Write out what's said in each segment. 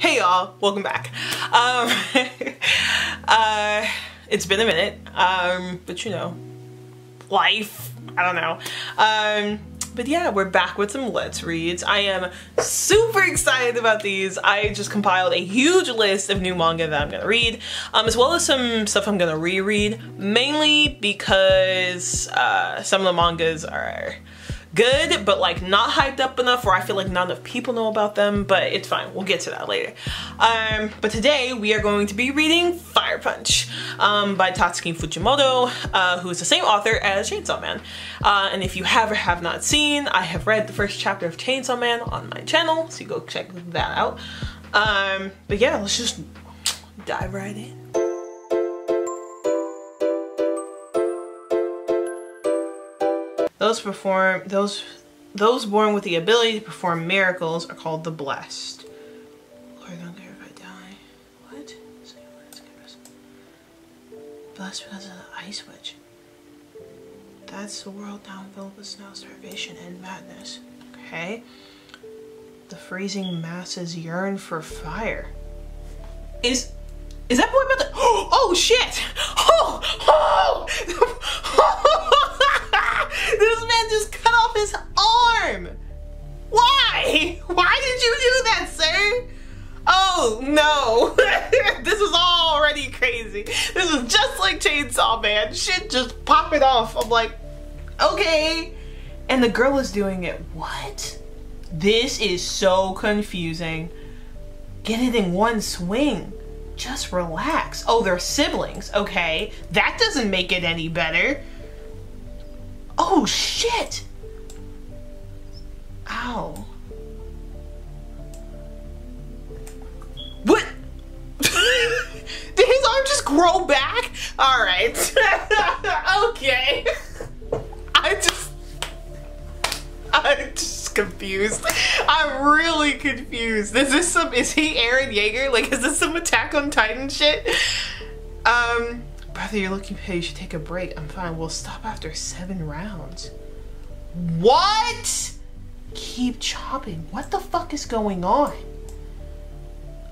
Hey y'all, welcome back. Um, uh, it's been a minute, um, but you know, life, I don't know. Um, but yeah, we're back with some Let's Reads. I am super excited about these. I just compiled a huge list of new manga that I'm gonna read, um, as well as some stuff I'm gonna reread, mainly because uh, some of the mangas are good, but like not hyped up enough where I feel like not enough people know about them, but it's fine. We'll get to that later. Um, but today we are going to be reading Fire Punch um, by Tatsuki Fujimoto, uh, who is the same author as Chainsaw Man. Uh, and if you have or have not seen, I have read the first chapter of Chainsaw Man on my channel, so you go check that out. Um, but yeah, let's just dive right in. Those perform those those born with the ability to perform miracles are called the blessed. Lord, don't care if I die. What? Blessed because of the ice witch. That's the world now filled with snow, starvation, and madness. Okay. The freezing masses yearn for fire. Is is that boy about to? Oh shit! Oh oh! Crazy. This is just like Chainsaw Man. Shit just popping off. I'm like, okay. And the girl is doing it. What? This is so confusing. Get it in one swing. Just relax. Oh, they're siblings. Okay. That doesn't make it any better. Oh, shit! Ow. Grow back? Alright. okay. I just... I'm just confused. I'm really confused. Is this some... Is he Eren Yeager? Like, is this some Attack on Titan shit? Um... Brother, you're looking pale. You should take a break. I'm fine. We'll stop after seven rounds. What? Keep chopping. What the fuck is going on?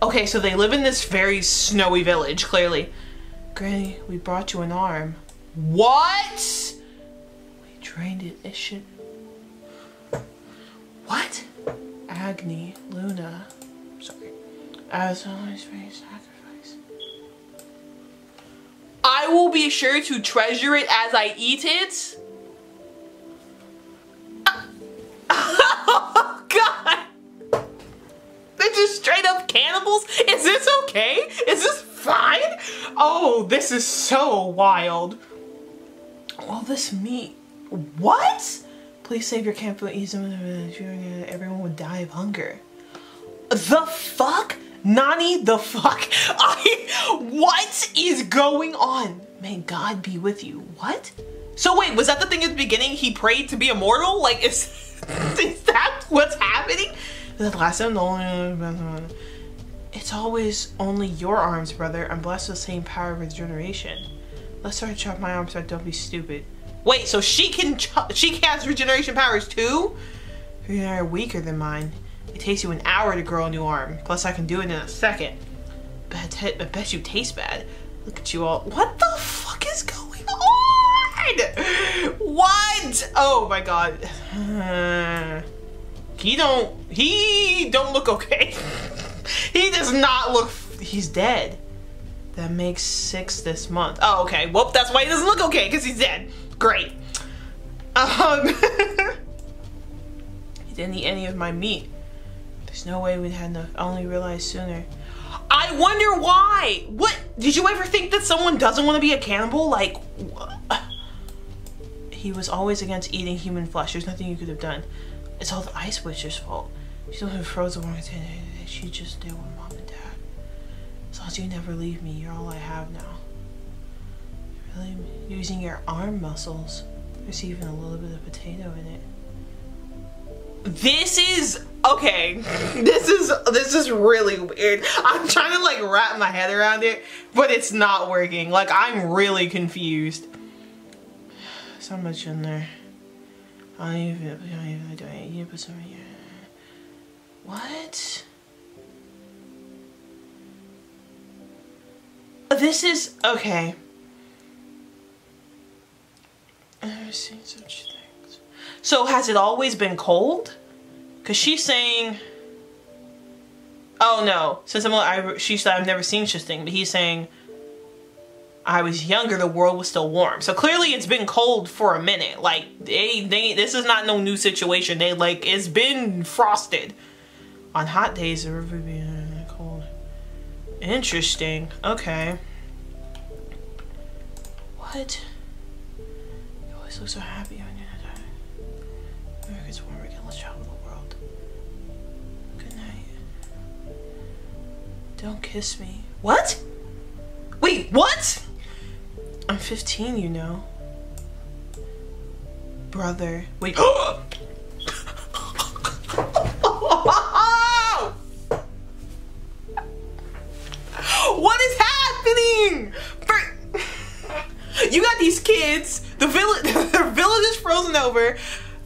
Okay, so they live in this very snowy village, clearly. Granny, we brought you an arm. What? We drained it. It should... What? Agni, Luna. Sorry. As always, very sacrifice. I will be sure to treasure it as I eat it. oh god! They're just straight up cannibals? Is this okay? Is this? Oh, this is so wild. All this meat. What? Please save your camp for ease everyone would die of hunger. The fuck? Nani the fuck? I, what is going on? May God be with you. What? So wait, was that the thing at the beginning? He prayed to be immortal? Like, is, is that what's happening? The last time, it's always only your arms, brother. I'm blessed with the same power of regeneration. Let's start to chop my arms so don't be stupid. Wait, so she can chop she has regeneration powers too? You're weaker than mine. It takes you an hour to grow a new arm. Plus I can do it in a second. But I bet you taste bad. Look at you all. What the fuck is going on? What? Oh my god. He don't, he don't look okay. he does not look, he's dead. That makes six this month. Oh, okay. Well, that's why he doesn't look okay, because he's dead. Great. Um, he didn't eat any of my meat. There's no way we'd had enough. I only realized sooner. I wonder why. What? Did you ever think that someone doesn't want to be a cannibal? Like, he was always against eating human flesh. There's nothing you could have done. It's all the Ice Witch's fault. She's the one who froze the one She just did dad. As you never leave me, you're all I have now. Really using your arm muscles. There's even a little bit of potato in it. This is okay. This is this is really weird. I'm trying to like wrap my head around it, but it's not working. Like I'm really confused. So much in there. I don't even, I don't even, I don't even put some here. What? This is okay. I've seen such things. So has it always been cold? Cause she's saying, oh no, since I'm, I, she said I've never seen such thing, but he's saying I was younger, the world was still warm. So clearly it's been cold for a minute. Like they, they, this is not no new situation. They like, it's been frosted. On hot days, the river be cold. Interesting. Okay. What? You always look so happy you're not die. America's warm again. Let's travel the world. Good night. Don't kiss me. What? Wait, what? I'm 15, you know. Brother. Wait. Oh! Kids. The village, the village is frozen over.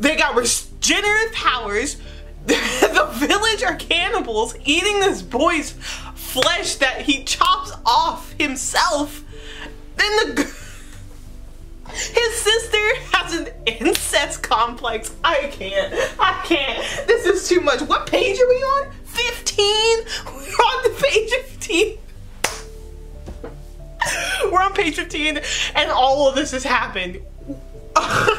They got regenerative powers. the village are cannibals eating this boy's flesh that he chops off himself. Then the his sister has an incest complex. I can't. I can't. This is too much. What page are we on? 15? We're on the page 15. We're on page 15 and all of this has happened. I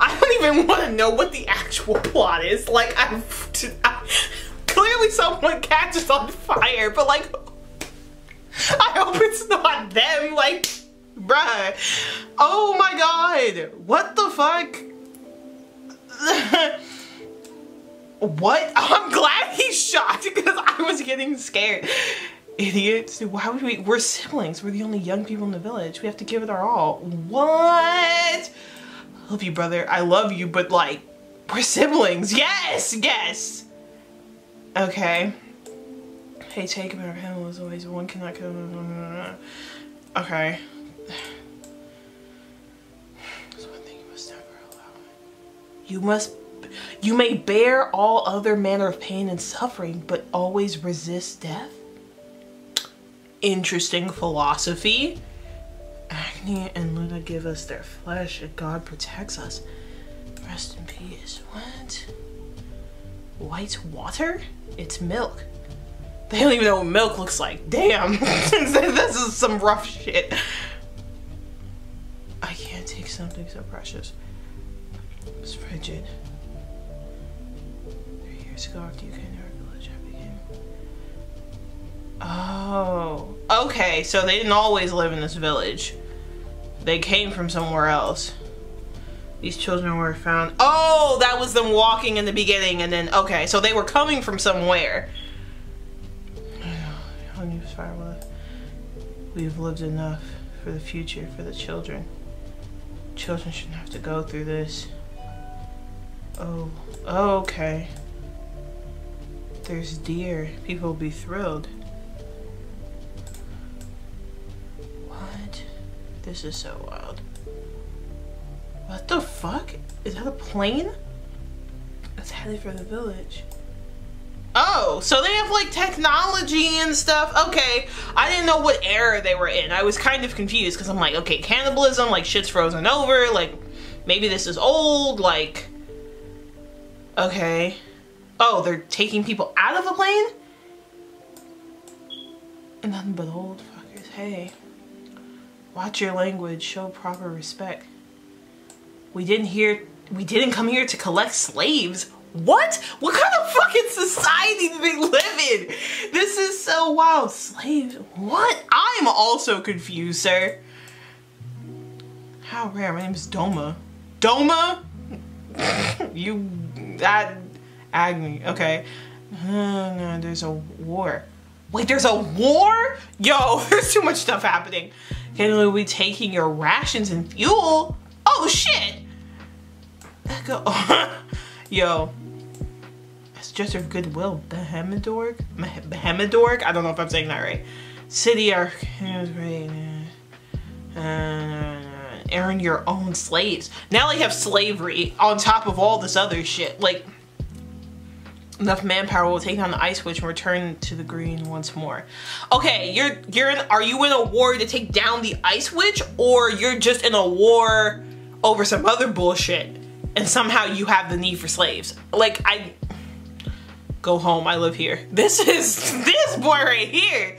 I don't even want to know what the actual plot is. Like I, I clearly someone catches on fire, but like I hope it's not them. Like, bruh. Oh my god. What the fuck? what? I'm glad he's shot because I was getting scared. Idiots. Why would we? We're siblings. We're the only young people in the village. We have to give it our all. What? I love you, brother. I love you, but like, we're siblings. Yes, yes. Okay. Hey, take about panel as always. One cannot come. Okay. You must. You may bear all other manner of pain and suffering, but always resist death. Interesting philosophy. Agni and Luna give us their flesh, and God protects us. Rest in peace. What? White water? It's milk. They don't even know what milk looks like. Damn. this is some rough shit. I can't take something so precious. It's frigid. Years ago after you came to our village, I became... Oh. Okay, so they didn't always live in this village. They came from somewhere else. These children were found... Oh, that was them walking in the beginning and then... Okay, so they were coming from somewhere. We've lived enough for the future, for the children. Children shouldn't have to go through this. Oh, oh okay. There's deer. People will be thrilled. What? This is so wild. What the fuck? Is that a plane? It's headed for the village. Oh, so they have like technology and stuff. Okay, I didn't know what era they were in. I was kind of confused because I'm like, okay, cannibalism, like shit's frozen over. Like, maybe this is old. Like, okay. Oh, they're taking people out of a plane? And nothing but old fuckers. Hey, watch your language. Show proper respect. We didn't hear. We didn't come here to collect slaves. What? What kind of fucking society do they live in? This is so wild. Slaves? What? I'm also confused, sir. How rare. My name is Doma. Doma? you... That... Agni. Okay. There's a war. Wait, there's a war? Yo, there's too much stuff happening. Can we be taking your rations and fuel? Oh, shit! Go. Yo, it's just of goodwill. Behemidorg? Behemidorg? I don't know if I'm saying that right. City are uh, earn your own slaves. Now they have slavery on top of all this other shit. Like, enough manpower will take down the ice witch and return to the green once more. Okay, you're you're in are you in a war to take down the ice witch or you're just in a war over some other bullshit and somehow you have the need for slaves? Like I go home, I live here. This is this boy right here.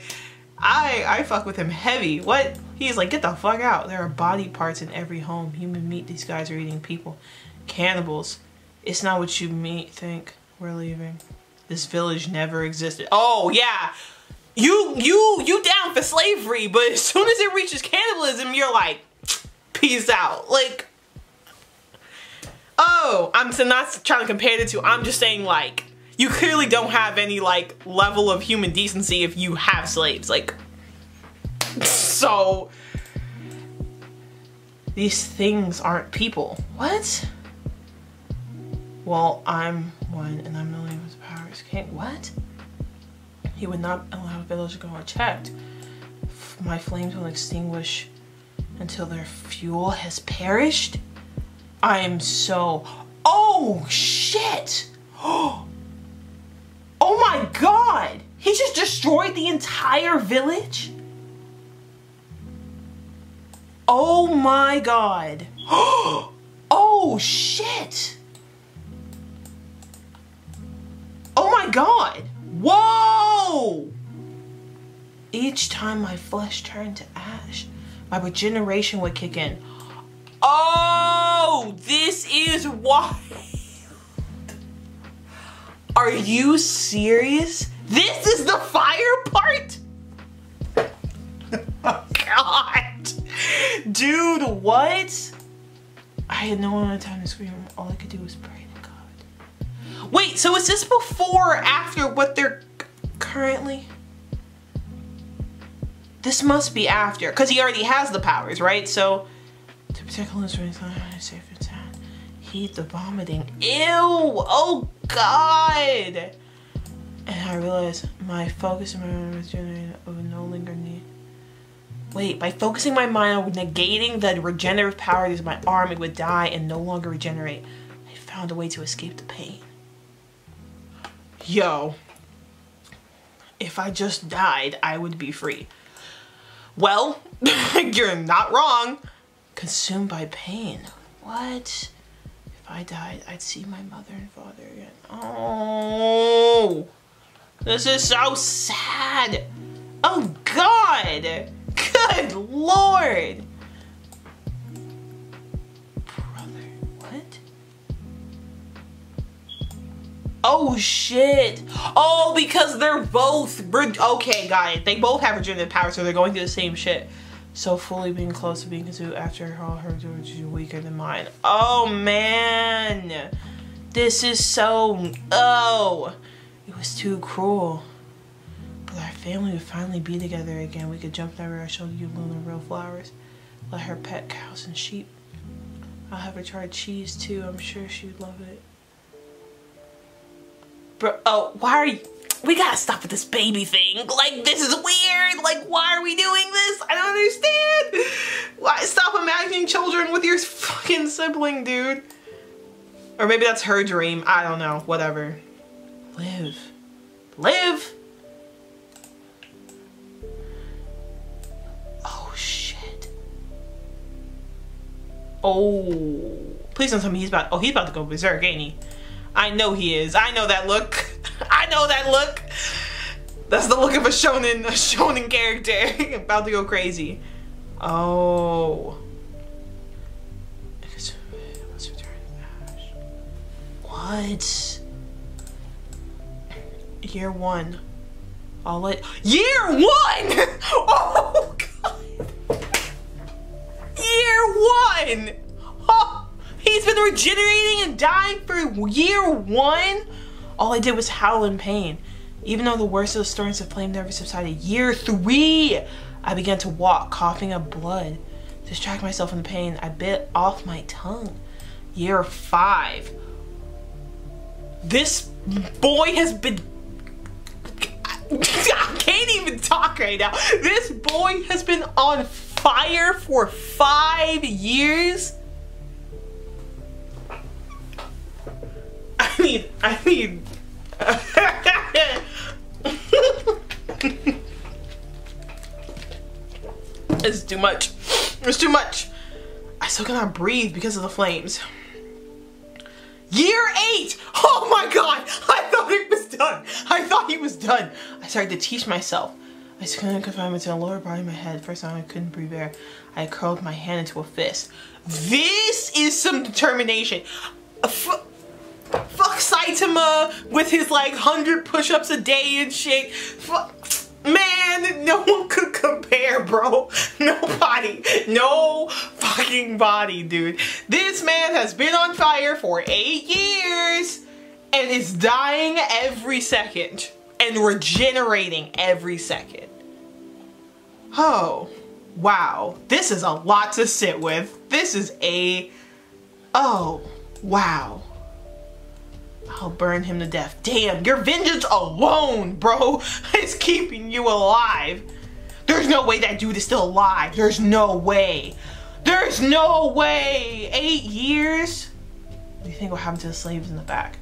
I I fuck with him heavy. What? He's like, get the fuck out. There are body parts in every home. Human meat, these guys are eating people. Cannibals. It's not what you think. We're leaving. This village never existed. Oh yeah. You you you down for slavery, but as soon as it reaches cannibalism, you're like, peace out. Like Oh, I'm not trying to compare the two. I'm just saying like you clearly don't have any like level of human decency if you have slaves. Like so these things aren't people. What? Well, I'm one and I'm the only one with powers. Can't what? He would not allow the village to go unchecked. My flames will extinguish until their fuel has perished. I am so Oh shit! Oh my god! He just destroyed the entire village? Oh my god. Oh shit! My god! Whoa! Each time my flesh turned to ash, my regeneration would kick in. Oh, this is why. Are you serious? This is the fire part? oh, God. Dude, what? I had no amount time to scream. All I could do was pray. Wait, so is this before or after what they're currently? This must be after, because he already has the powers, right? So, to protect sound, heat the vomiting. Ew! Oh, God! And I realized my focus and my mind was generated of no longer need. Wait, by focusing my mind on negating the regenerative powers of my arm, it would die and no longer regenerate. I found a way to escape the pain. Yo. If I just died, I would be free. Well, you're not wrong. Consumed by pain. What? If I died, I'd see my mother and father again. Oh, this is so sad. Oh God. Good Lord. Oh shit. Oh, because they're both, okay, got it. They both have regenerative power, so they're going through the same shit. So fully being close to being consumed after all her is weaker than mine. Oh man. This is so, oh. It was too cruel. But our family would finally be together again. We could jump everywhere. I showed you Luna real flowers. Let her pet cows and sheep. I'll have her try cheese too. I'm sure she'd love it. Bro, oh, why are you? We gotta stop with this baby thing. Like, this is weird. Like, why are we doing this? I don't understand. Why? Stop imagining children with your fucking sibling, dude. Or maybe that's her dream. I don't know. Whatever. Live. Live. Oh, shit. Oh. Please don't tell me he's about- Oh, he's about to go berserk, ain't he? I know he is. I know that look. I know that look. That's the look of a shonen, a shonen character about to go crazy. Oh. What? Year one. I'll let- Year one! Oh god! Year one! He's been regenerating and dying for year one? All I did was howl in pain. Even though the worst of the storms of flame never subsided, year three, I began to walk, coughing up blood. To distract myself from the pain, I bit off my tongue. Year five. This boy has been I can't even talk right now. This boy has been on fire for five years. I need, I need, it's too much. It's too much. I still cannot breathe because of the flames. Year eight! Oh my god! I thought he was done. I thought he was done. I started to teach myself. I couldn't confine to the lower part of my head. First time I couldn't breathe air. I curled my hand into a fist. This is some determination. Fuck Saitama with his like 100 push-ups a day and shit. Fuck. Man, no one could compare, bro. Nobody. No fucking body, dude. This man has been on fire for eight years and is dying every second and regenerating every second. Oh, wow. This is a lot to sit with. This is a, oh, wow. I'll burn him to death. Damn, your vengeance alone, bro, is keeping you alive. There's no way that dude is still alive. There's no way. There's no way. Eight years? What do you think will happen to the slaves in the back?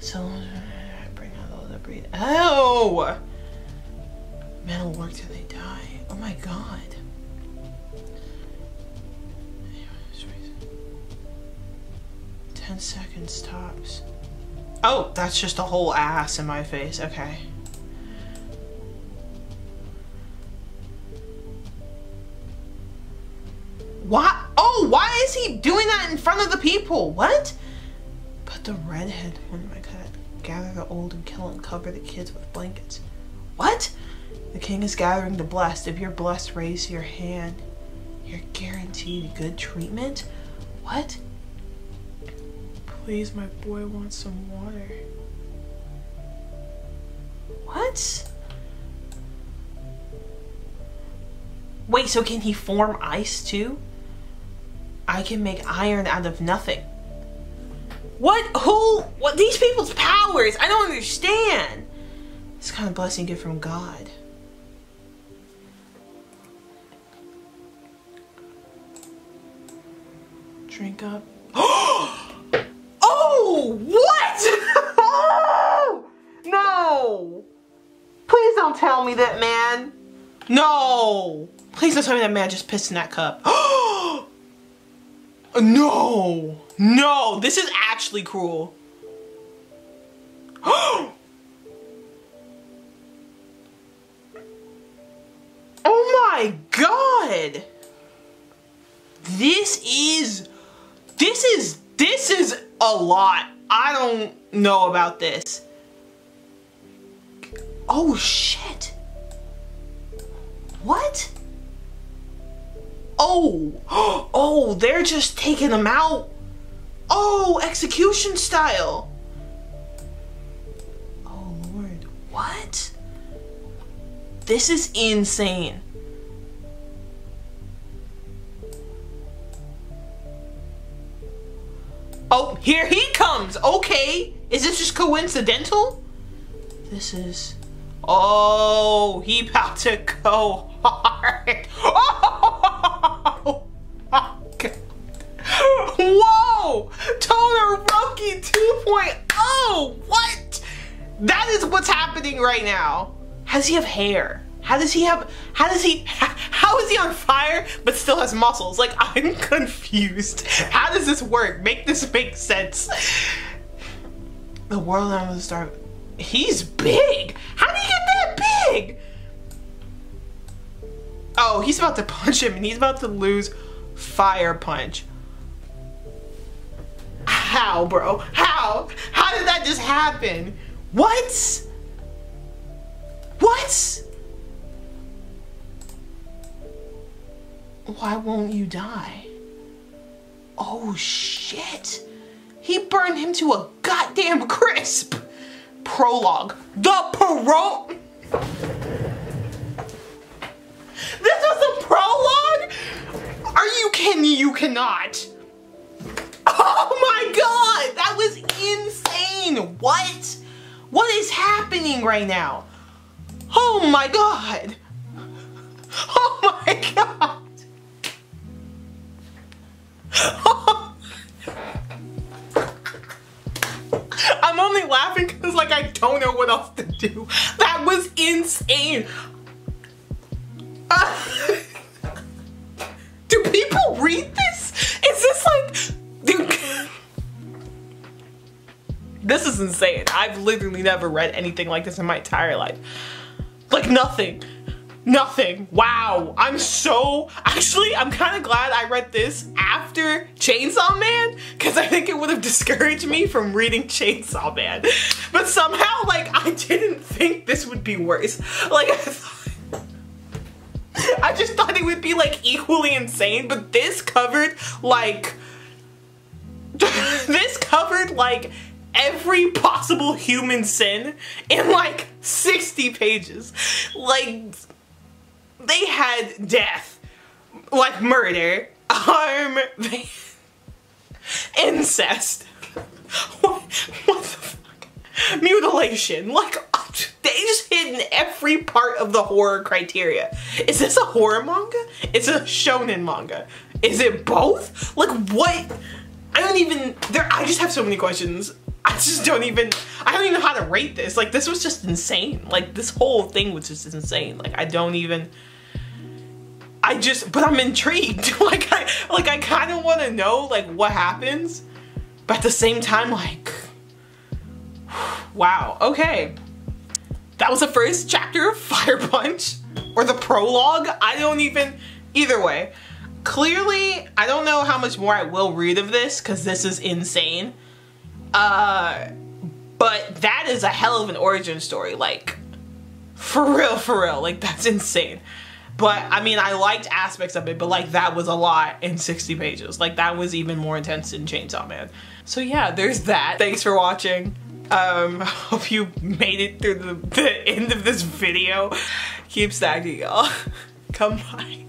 So, bring out all the breathe. Oh! Men will work till they die. Oh my god. 10 seconds tops. Oh, that's just a whole ass in my face. Okay. Why? Oh, why is he doing that in front of the people? What? Put the redhead on my cut. Gather the old and kill and cover the kids with blankets. What? The king is gathering the blessed. If you're blessed, raise your hand. You're guaranteed good treatment? What? Please, my boy wants some water. What? Wait, so can he form ice too? I can make iron out of nothing. What? Who? What? These people's powers? I don't understand. This kind of blessing gift from God. Drink up. Tell me that man. No. Please don't tell me that man just pissed in that cup. no. No. This is actually cruel. oh my god. This is this is this is a lot. I don't know about this. Oh shit. What? Oh, oh, they're just taking them out. Oh, execution style. Oh lord, what? This is insane. Oh, here he comes. Okay. Is this just coincidental? This is... Oh, he about to go hard. Oh. Whoa! Todoroki 2.0! What? That is what's happening right now. How does he have hair? How does he have, how does he, how is he on fire but still has muscles? Like, I'm confused. How does this work? Make this make sense. The world I'm gonna start, he's big. How Oh, he's about to punch him and he's about to lose fire punch. How, bro? How? How did that just happen? What? What? Why won't you die? Oh shit. He burned him to a goddamn crisp. Prologue. The parole. Prologue? Are you kidding me? You cannot. Oh my god, that was insane. What? What is happening right now? Oh my god. Oh my god. I'm only laughing because like I don't know what else to do. That was insane. Uh, do people read this? Is this like, do, this is insane. I've literally never read anything like this in my entire life. Like nothing. Nothing. Wow. I'm so, actually, I'm kind of glad I read this after Chainsaw Man because I think it would have discouraged me from reading Chainsaw Man. But somehow, like, I didn't think this would be worse. Like, I thought, I just thought it would be like equally insane, but this covered like, this covered like every possible human sin in like 60 pages. Like, they had death, like murder, um, they, incest, what, what the fuck, mutilation, like, they just hit in every part of the horror criteria. Is this a horror manga? It's a shonen manga. Is it both? Like, what? I don't even, there, I just have so many questions. I just don't even, I don't even know how to rate this. Like, this was just insane. Like, this whole thing was just insane. Like, I don't even, I just, but I'm intrigued. like I, like I kind of want to know like what happens, but at the same time, like, wow, okay. That was the first chapter of Fire Punch, or the prologue. I don't even, either way. Clearly, I don't know how much more I will read of this, because this is insane. Uh, but that is a hell of an origin story, like, for real, for real, like, that's insane. But I mean, I liked aspects of it, but like that was a lot in 60 pages. Like that was even more intense than Chainsaw Man. So yeah, there's that. Thanks for watching. Um, hope you made it through the, the end of this video. Keep stacking, y'all. Come by.